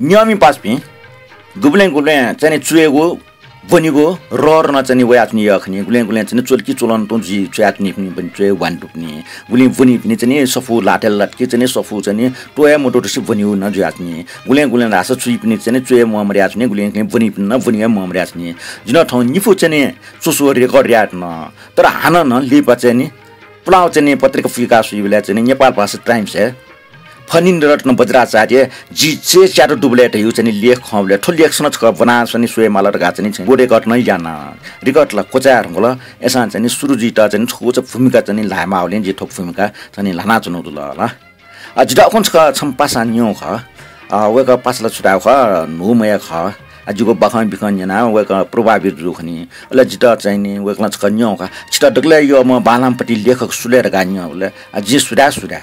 नियमी पासपि गुब्ले गुब्ले चाहिँ चुएको बनिगो रर न चाहिँ वे आफ्नो यखनी गुले गुले चाहिँ चोल्की चोलन तो जी च्यात्नी पनि पनि चुए वान टुप्नी गुले बुनी पनि चाहिँ सफु लाटेल लटके चाहिँ सफु चाहिँ टोया मोटो बनिउ न ज्यात्नी गुले गुले रास चुई पनि चाहिँ चुए ममरे आछ्ने गुले गुले बुनी पनि न बुनी ममरे जुन ठाउँ निफु चाहिँ चुसु रेकर्ड याट न तर हान न लिपा चाहिँ नि पुलाउ चाहिँ पत्रिका फुका सुइबेला चाहिँ नेपाल भाषा टाइम्स है फनिन रत्न बज्राचार्य जी चे च्याटो डुब्लेट यु चाहिँ लेख खौले ठो लेख सुन छ बना सनि सुए माल र गाछ छ गोडे कट नै जान रिकट ल होला एसा चाहिँ सुरु जी त चाहिँ छो छ भूमिका चाहिँ लामा आउले जी ठोक भूमिका चाहिँ लाना चुनु ल। ल जिडा कोन छ छम्पा सान्यो ख। वेक पासला छुटाउ ख। नुमय ख। जुगो बखन बिखन जना वेक प्रभावित रुखनी ल जिटा चाहिँ नि वेक छ न्यौ ख। छिटा डगले यो म बालामपट्टि लेखक सुलेर गान्यो ले जे सुरा सुरा।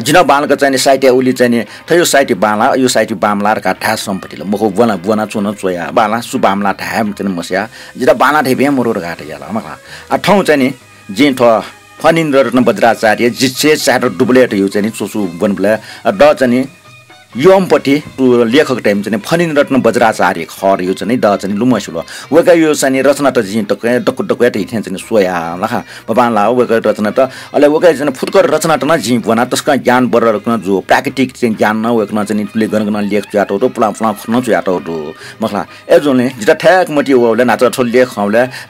जिन बालको चाहिँ साइटे उली चाहिँ थयो साइटी बाला यो साइटी बामला र ठा सम्पत्ति मुखो बुना बुना चुन चोया बाला सु बामला ठ्याम चाहिँ मस्या जिरा बाला ठेपे मरो घाट याला मखला आ ठाउँ चाहिँ नि जिन ठ फनिन्द्र रत्न बज्राचार्य जिसे चार डुब्लेट यो चाहिँ चोसु बनबले ड चाहिँ योमपट्टि लेखक टाइम चाहिँ फनिन रत्न बज्राचार्य खर यो चाहिँ द चाहिँ लुमसुलो वेका यो चाहिँ रचना त जिन टक डक्कु डक्कु त चाहिँ सोया लखा बबाला वेका रचना त। अले वेका चाहिँ फुटकर रचना त न झिप बना तस्का ज्ञान बर जो प्राकृतिक चाहिँ ज्ञान न वेकन चाहिँ तुले गन लेख च्याटो तो पुला पुला खन च्याटो तो मखला ए जोले जिता ठ्याक मटी ओले नाच ठो लेख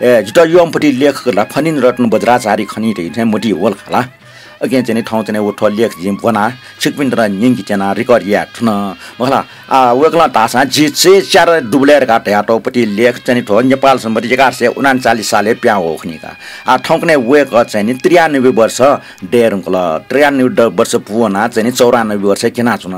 ए जिता योमपट्टि लेख फनिन रत्न बज्राचार्य खनि चाहिँ मटी होल खाला। again jene thong jene wo thol lek jim bona chikvin dra nying ki jena record ya thuna mala che char dubler ka ta to pati lek chene tho Nepal सम्बन्धी जगार से उनाचालिस साले प्या हो खनिका आ ठौकने वेक चाहिँ त्रियानब्बे वर्ष डेर कल त्रियानब्बे वर्ष पुवना चाहिँ चौरानब्बे वर्ष किना चुन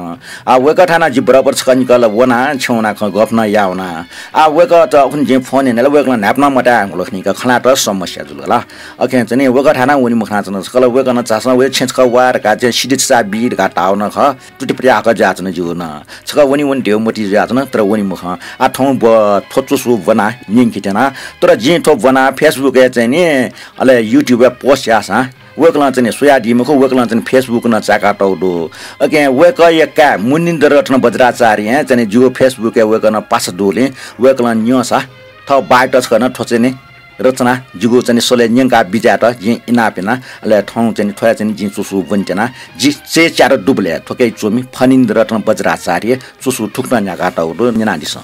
आ वेक ठाना जी बराबर छ कल वना छौना ख गफना याउना। आ वेक त अखन जे फोन हेनेला वेकला न्याप्न मटा हंगलो खनिका त समस्या जुल ल अखे चाहिँ वेक ठाना उनी मुखना चुन कल वेक न चास वे छेच वार का जे सिडित सा बीर का टाउ न ख टुटि प्रिया का जाच न जु न छक वनि वन देव मोटी जाच न तर वनि मुख आ ठौ ब थोचो सु बना निङ किटेना तर जे थो बना फेसबुक चाहिँ नि अले युट्युब पोस्ट यास वेकला चाहिँ सोया दिमुख वेकला चाहिँ फेसबुक न चाका टौडो अके वेक यक्का मुनिन्द्र रत्न बज्राचार्य चाहिँ जुगो फेसबुक वेक न पास डोले वेकला न्यसा थ बाटस गर्न ठोचे नि रचना जुगो चाहिँ सोले न्यङ्का बिजाट जि इनापेना अले ठाउँ चाहिँ ठोया चाहिँ जि चुसु बन्टेना जि चे च्यार डुब्ले ठोकै चोमी फनिन्द्र रत्न बज्राचार्य चुसु ठुक्न न्याका टाउडो निनादिस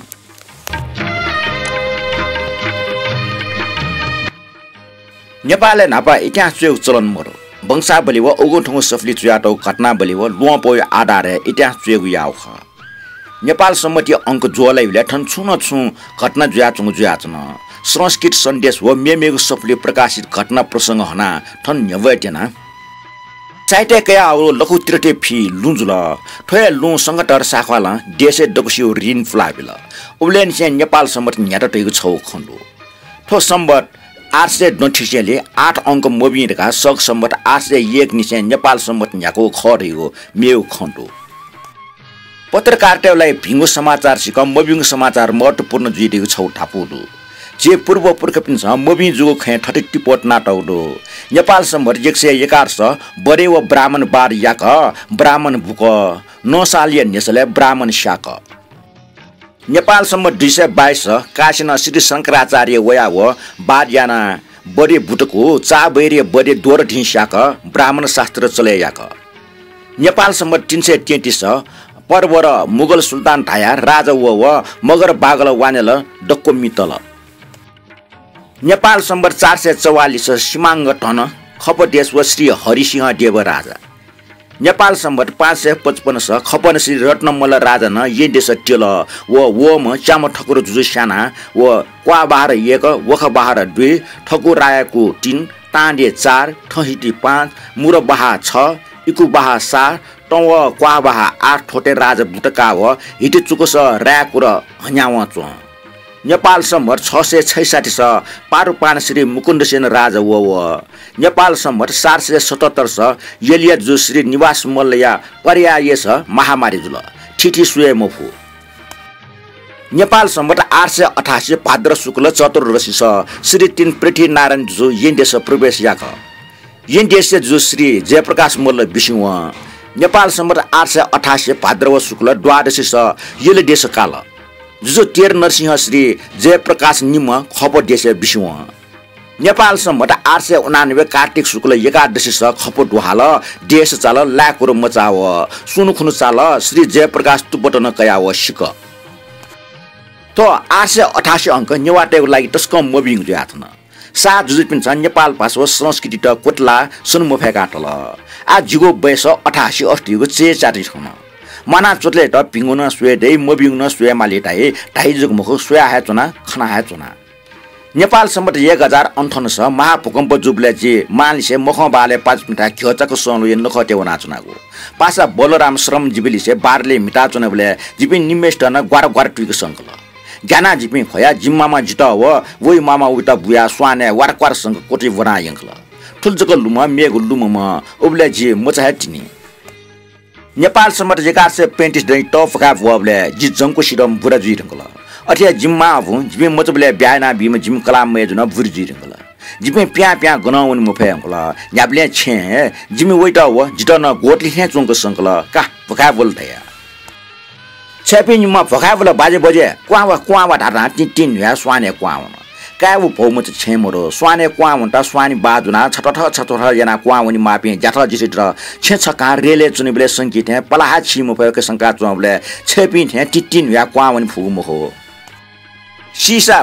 नेपालले नापा इतिहास चुयो चलन मरो। वंशावली व ओगो ठुङ्गो सफली चुयाटो घटना बलि व लुवा पोयो आधार इतिहास चुएको याउ ख नेपाल सम्मति अङ्क जोलाई ठन छु न छु घटना जुया चुङ जुया चुन। संस्कृत सन्देश व मेमेगु सफले प्रकाशित घटना प्रसङ्ग हना। ठन न्यवटेना साइटे कया आउ लखु तिरटे फी लुजुल ठोया लु संगटर साखवाला देशे डकुसियो रिन फ्लाबिल। उब्लेन से नेपाल सम्बत न्याटा टैगु छौ खण्डु। ठो सम्बत आठ सय नठिसेले आठ अङ्क मोबिरका सग सम्बत आठ सय एक निसे नेपाल सम्बत न्याको खरेको मेउ खण्डु। पत्रकारितालाई भिङ्गो समाचार सिक मबिङ्गो समाचार महत्त्वपूर्ण जुइदिएको छौ ठापुडु जे पूर्व पुर्ख पनि छ मोबी जुगो खे ठटिक टिपोट नाटौडो नेपाल सम्भर एक सय एघार छ बरे व ब्राह्मण बार याक ब्राह्मण भुक नसालिय नेसले ब्राह्मण शाक। नेपालसम्म दुई सय बाइस छ काशीन श्री शङ्कराचार्य वया व बारयाना बडे भुटको चा बैरे बडे दोर ढिस्याक ब्राह्मण शास्त्र चले याक। नेपालसम्म तिन सय तेत्तिस छ पर्व र मुगल सुल्तान ठाया राजा व मगर बागल वानेल डक्को मितल। नेपाल सम्बर चार सय चौवालिस सिमाङ्ग टन व श्री हरिसिंह देव राजा। नेपाल सम्बत पाँच सय पचपन्न छ खपन श्री रत्नमल्ल राजा न ये देश टेल व वम च्याम ठकुर जुजु साना व क्वा बाह्र एक वख बाह्र दुई ठकु रायाको तिन ताँडे चार ठहिटी पाँच मुर बाहा छ इकु बाहा सात टौ क्वा बाहा आठ ठोटे राजा बुटका व हिटे चुकुस ऱ्याकुर हन्याव चुह नेपाल सम्भर छ सय छैसाठी छ श्री मुकुन्द सेन राजा व नेपाल सम्भर चार सय सतहत्तर छ यलिया जु श्री निवास मल्लया पर्याय छ महामारी जुल। ठिठी सुए मोफु नेपाल सम्बत आठ सय अठासी भाद्र शुक्ल चतुर्दशी छ श्री तिन पृथ्वी नारायण जु यन देश प्रवेश याक। यन देश जु श्री जयप्रकाश मल्ल विष्णु। नेपाल सम्बत आठ सय अठासी भाद्रव शुक्ल द्वादशी स यसले देश काल। जुजो तेर नरसिंह श्री जयप्रकाश निम खप देश विश्व नेपाल सम्बत आठ सय उनानब्बे कार्तिक शुक्ल एकादशी स डुहाल देश चाल लाकुरो मचाव सुनु खुनु चाल श्री जयप्रकाश तुपटन कयाव सिक। त आठ सय अठासी अङ्क नेवाटेको लागि टस्क मोबिङ जुयाथन। सा जुजुट पनि छ नेपाल भाषा संस्कृति त कोटला सुनमुफे काटल आ जिगो बयस अठासी अस्टिको चे चाटी मना चोटले त पिङ्गुन सुए दे मोबिङ सुए माले टाइ मुख सुया हाय चुना खना हाय चुना। नेपाल सम्बत एक हजार अन्ठाउन्न छ महाभूकम्प जुब्ले जे मालिसे मख बाले पाँच मिठा ख्यचको सनु नख टेवना चुनाको पासा बलराम श्रम जिबिलिसे बारले मिटा चुना बोले जिबि निमेष्ट न ग्वार ग्वार टुइको सङ्कल। ज्ञाना जिपि खोया जिम्मामा जित हो वही मामा उता बुया स्वाने वार क्वारसँग कोटी बना यङ्कल। ठुल्चको लुमा मेगु लुममा उब्ले जी मोचा टिनी नेपाल सम्बत एकाठ सय पैँतिस दै टफका भुवले जि जङ्को सिरम बुरा जुइ रङ्कल अठिया जिम्मा भु जिमे मचबले ब्याना बिम जिम कलाम मे जुन बुरी जुइ रङ्कल जिमे प्या प्या गनाउन मुफे अंकल न्याब्ले छे जिमे वेटा व जिट न गोटली हे चुङ्को सङ्कल का भका बोल थया छेपि निमा भका बोल बाजे बजे क्वा क्वा ढाडा टिन टिन या स्वाने क्वा हुन काय उ भौ मच छे मोरो स्वाने क्वा स्वानी बाजुना हुनि मापि जाथ जिसिट र छे छका रेले चुनिबले हे पलाहा छि मुफे के संका चुबले छेपि थे टिटिन या क्वा हुनि फुगु मुखो सिसा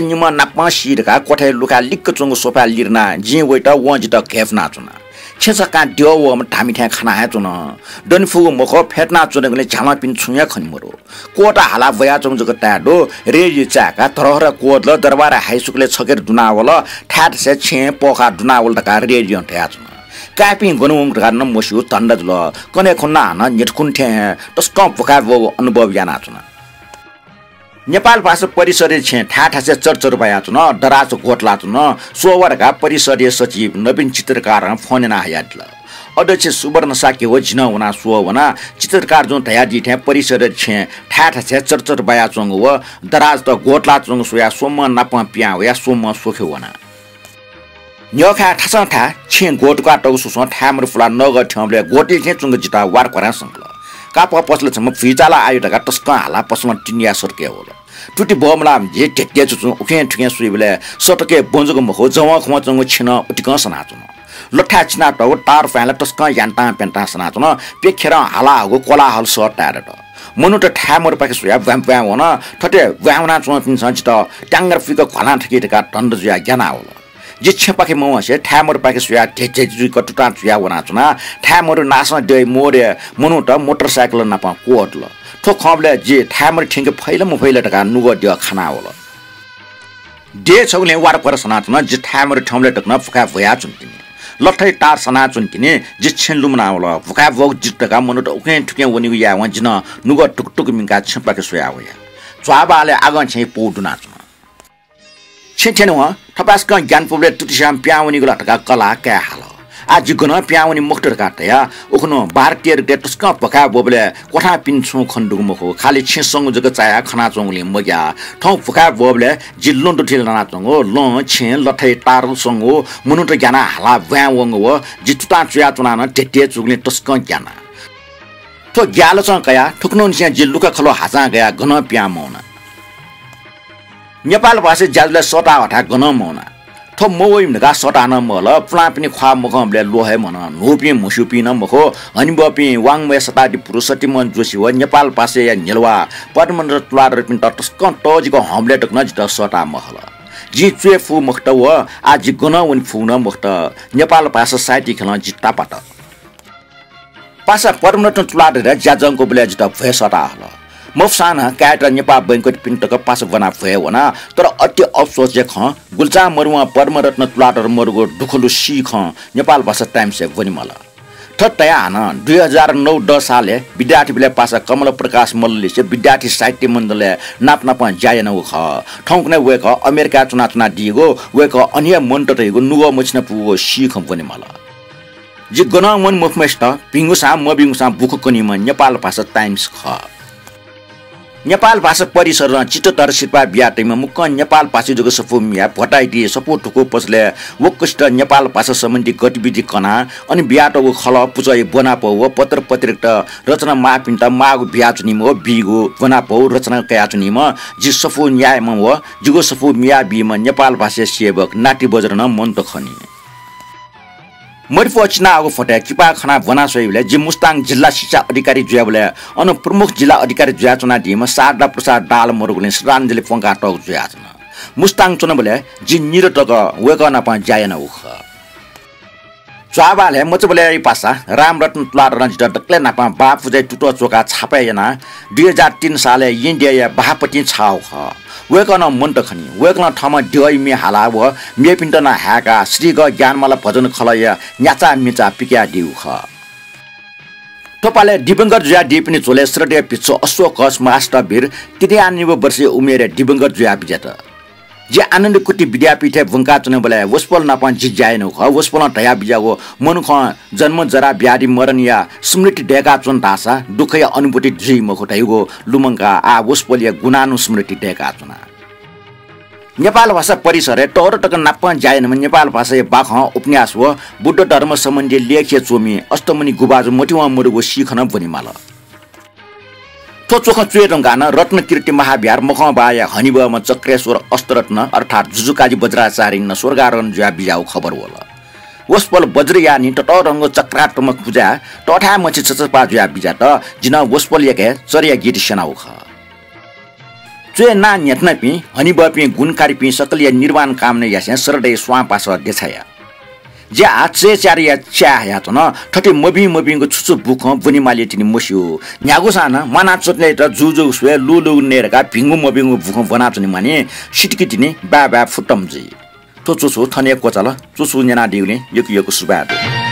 निमा नापमा सिरका कोठे लुका लिक्क चुङ्गो सोफा लिर्ना जे वेट वजिट घेफ नाचुना छेसा का ड्यो वम ढामी ठ्या खाना है चुन डन फुगु मखो फेटना चुनगले झामा पिन छुया खनि मरो कोटा हाला बया चुङ जग टाडो रेजी चाका तरहर कोदल दरबार हाई सुकले छकेर दुनावल ठ्याट से छे पोखा दुनावल ढका रेजी ठ्या चुन कापी गनुङ ढका न मसिउ तण्ड जुल कने खुन्ना न नेटकुन ठ्या तस्क पोखा अनुभव याना चुना नेपाल भाषा परिषदीय छे ठा ठा से चर्चर भया न डराच घोटला न सोवरका परिषदीय सचिव नवीन चित्रकार फोन ना हयादल अध्यक्ष सुवर्ण साके हो झिन हुना सो हुना चित्रकार जो धया दि ठ्या परिषद छे ठा ठा से चर्चर भया चोङ व दराज त घोटला चोङ सोया सोम नाप प्या या सोम सोखे हुना। न्यखा ठसा ठा छे गोटका टौसु ठ्यामर फुला नग ठ्यामले गोटी छे चुङ जिता वार करा संकल। काप पसले छ म फिजाला आयो ढका टस्क हाला पसमा टिनिया सर्के होला टुटी बमला जे टेटे छु उखे ठुके सुइ बेले सटके बन्जको मखो जवा चंग छिन उटिक सना छु लठा छिना त टार फ्याला टस्क यान्ता पेन्टा सना छु पेखेर हाला हो कोला हल टार त मनु त ठ्यामर पाके सुया व्याम व्याम होन ठटे व्यामना चुन पिन सञ्च त ट्याङ्गर फिक खला ठकी ढका टन्ड जुया ज्ञाना होला जे छेपाके मौ ठ्यामर पाके सुया ठेचे कटुटा जुया वना चुना ठ्यामर नास्न दे मोरे त मोटरसाइकल नापा कोट ल। थो खबले जे ठ्यामर ठिङ्के फैल मु फैल टका नुग दियो खाना होला। डे छौले वार पर सना चुना जे ठ्यामर ठौले टक्न फुका भया चुन्तिनी लठै टार सना चुन्किने जे छेन लुमना होला। फुका भोग मनु त उके ठुके वनि या जिन नुग टुक टुक मिका छेपाके सुया वया च्वाबाले आगन छै पोडुना व थपास क ज्ञान पुबले तुतिसाम प्याउनी गुला टका कला क्या हाल? आज गन प्याउनी मुक्टर काटया उखनो भारतीय रे टस्क पका बोबले कोठा पिन्छु खण्डुग मखो? खाली छेसंग जग चाया खना चोङले मग्या। ठौ फका बोबले जिल्लो टुटिल ना चोङो ल छे लथै टार संगो मुनु त ज्ञाना हाला व्या वंग व जितुता चुया चुना न टेटे चुगले टस्क ज्ञाना तो ग्याल कया ठुक्नु निया जिल्लुका खलो हाजा गया गन प्यामौना। नेपाल भाषा ज्याजुलाई सटा हटा गन मना। थो मोइ नगा सटा न मल प्ला पनि ख्वा मख लोहे मन। नोपि मुसुपि न मखो हनि बपि वाङ मे सतादि पुरुषति मन जोसी व नेपाल पासे या नेलवा पदमन र तुला र पिन टस्क टजिको हमले टक न जित सटा महल। जी चुए फु मखट व आज गन वन फु न मखट नेपाल भाषा साहित्य खेल जित्ता पाट पासा पदमन तुला र ज्याजङको बेला जित भए सटा हल। मफसाना क्याट नेपाल बैङ्क पिन्टक पास बना भए वना तर अति अफसोस जे ख गुल्चा मरुवा परमरत्न तुलाटर मरुगो ढुखलु सी ख नेपाल भाषा टाइम्स वनि मला ठट्टया हान दुई हजार नौ दस साले विद्यार्थी बिले पासा कमल प्रकाश मल्लले चाहिँ विद्यार्थी साहित्य मण्डलले नाप नाप जाएन उ ख। ठौकने वेक अमेरिका चुना चुना दिएको वेक अन्य मन टटेको नुगो मछिन पुगो सिख पनि मला जे गन मन मुखमेस्ट पिङ्गुसा म बिङ्गुसा बुख कनिमा नेपाल भाषा टाइम्स ख। नेपाल भाषा परिसर चित्ततर शिल्पा बिहाटैमा मुख नेपाल भाषी जोग सफु मिया भटाइटी सपो टुको पसले वकष्ट नेपाल भाषा सम्बन्धी गतिविधि कना अनि बिहाटको खल पुजय बनापो व पत्र पत्रिका रचना मापिन्त मागु बिहाचुनिम व बिगो बनापो रचना कयाचुनिम जि सफु न्यायमा व जुगो सफु मिया बिमा नेपाल भाषा सेवक नाटी बजरन मन्त खनी। मरिफो चिनाको फटे किपा खना भना सोइले जि मुस्ताङ जिल्ला शिक्षा अधिकारी जुयाबले अन प्रमुख जिल्ला अधिकारी जुया चुना दिमा शारदा प्रसाद डाल मरुगले श्रद्धाञ्जली फङ्का टक जुया चुना। मुस्ताङ चुन बोले जि निरटक वेकना पा जायन उख। चाबाले मचबले पासा राम तुलार रञ्जित डक्ले नापा बाप फुजै टुटो चोका छापायना दुई हजार तिन साले इन्डिया बापति छाउ ख वेकन मन्ट खनि वेकन ठम ड्यय मे हाला व मे पिन्ट न ह्याका श्री ग ज्ञानमाला भजन खलय न्याचा मिचा पिक्या दिउ ख टोपाले दिवङ्गर जुया डि पनि चोले श्रद्धेय पिच्छो अश्व कस मास्टर भिर तिथे आनिव वर्ष उमेर दिवङ्गर जुया बिजेत जे आनन्द कुटी विद्यापीठ भुङ्का चुने बोले वस्पल नापा जिज्याएन ख वस्पल टया बिजागो मनुख जन्म जरा ब्याडी मरण या स्मृति डेका चुन तासा दुःख या अनुभूति झी मखोटाइगो लुमङ्का आ वस्पल या गुनानु स्मृति डेका चुना नेपाल भाषा परिसर टोर टक नाप्प जाएन नेपाल भाषा बाख उपन्यास व बुद्ध धर्म सम्बन्धी लेखिए चोमी अष्टमणि गुबाजु मोटिवा मुरुगो सिखन भनिमाल थो चोख चुए गान रत्न किर्ति महाविहार मखबाया हनिबमा चक्रेश्वर अस्तरत्न अर्थात् जुजुकाजी वज्राचार्य न स्वर्गारोहण जुया बिजाउ खबर होला वस्पल वज्रयानी टट रङ्ग चक्रात्मक पूजा टठा मछि चचपा जुया बिजा त जिन वस्पल यके चर्या गीत सेनाउ ख। चुए ना हनिब पि गुणकारी पि सकलिया निर्माण कामने यासे सरडे स्वा पास देछाया जे आचे चारिया च्या या त न ठटे मबि मबिङको छुचु बुख बुनि माले तिनी मस्यो। न्यागो सान माना चोत्ले त जुजु स्वे लुलु नेरका भिङ्गु मबिङु बुख बना चुनि माने सिटकी तिनी बा बा फुटम जी। तो चुसु थने कोचाल चुसु न्याना दिउले यकु यकु सुबादो।